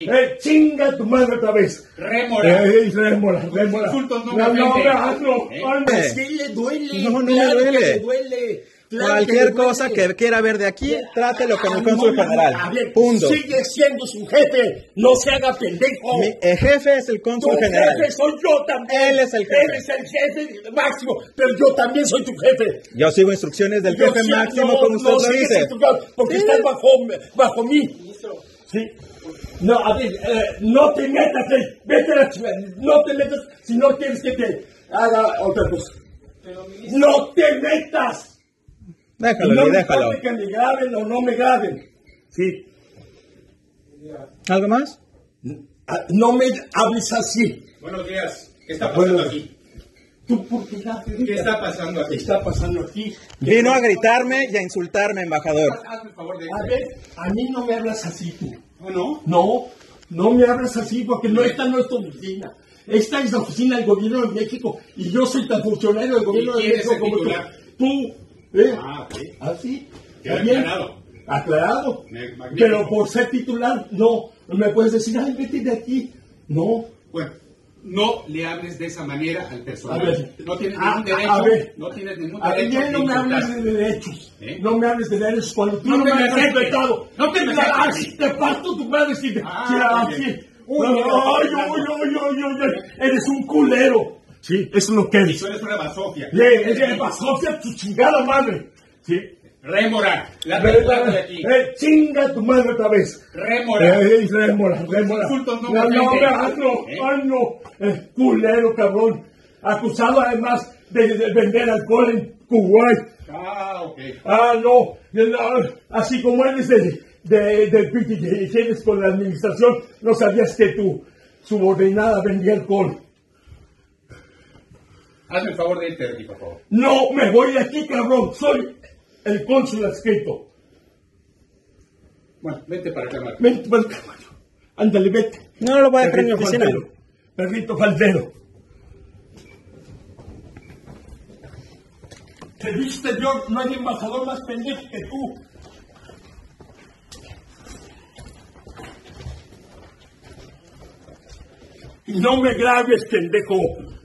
Eh, chinga tu madre otra vez. Rémora. Eh, rémora, rémora. insultos no no, me no, no, no, ¿Eh? Eh. Sí le duele. No, no me claro que duele. le duele. Claro Cualquier que cosa que quiera ver de aquí, trátelo con el cónsul general. A ver, Punto. sigue siendo su jefe. No se haga pendejo. Mi el jefe es el Tu cónsul general. jefe soy yo también. Él es el jefe. Él es el jefe máximo, pero yo también soy tu jefe. Yo sigo instrucciones del Yo jefe sí- máximo, no, como usted no lo dice. Porque Sí. estás bajo, bajo mí. Sí. No, a ver, eh, no te metas, eh, vete a la chingada. No te metas si no quieres que te haga otra cosa. No te metas. Déjalo, no Lee, me déjalo. importa que me graben o no me graben. Sí. ¿Algo más? Ah, No me hables así. Buenos días. ¿Qué está pasando Bueno. aquí? ¿Tú por qué la ¿Qué está pasando ¿Qué aquí? está pasando aquí? Vino a gritarme y a insultarme, embajador. Hazme el favor de A ver, a mí no me hablas así tú. ¿O no? No, no me hablas así porque no esta no es tu oficina. Esta es la oficina del gobierno de México y yo soy tan funcionario del gobierno de México como tú. titular? Tú, ¿eh? Ah, ok. ¿Así? Queda ¿Está bien? aclarado. Aclarado. Magnífico. Pero por ser titular, no. No me puedes decir, ay, vete de aquí. No. Bueno, no le hables de esa manera al personal. A ver. no tienes A- ningún derecho. a ver. No tienes ningún A ver, derecho. ya no me hables de derechos. ¿Eh? No me hables de derechos cuando tú No no, te me me has respetado. No te acerques. así te parto tu madre si te Ah, si así. Uy, bien. ay. Eres un culero. Sí, eso es lo que Y eres. tú eres una basofia. Le, le pasó a tu chingada madre. Sí. Rémora. La verdad de aquí. eh, chinga tu madre otra vez. Rémora. Eh, rémora, rémora. insultos no no, no, ay, no, ¿Eh? no. Eh, culero, cabrón. Acusado además de, de vender alcohol en Kuwait. Ah, ok. Ah, no, de así como eres de, de, que tienes con la administración, no sabías que tu subordinada vendía alcohol. Hazme el favor de irte de aquí, por favor. No, me voy de aquí, cabrón, soy el cónsul adscrito. Bueno, vente para acá, Marco. Vente para acá, caballo. Ándale, vete. No lo voy a dejar en oficina. faldero. Perrito faldero. Te viste yo, no hay embajador más pendejo que tú. Y no me grabes, pendejo.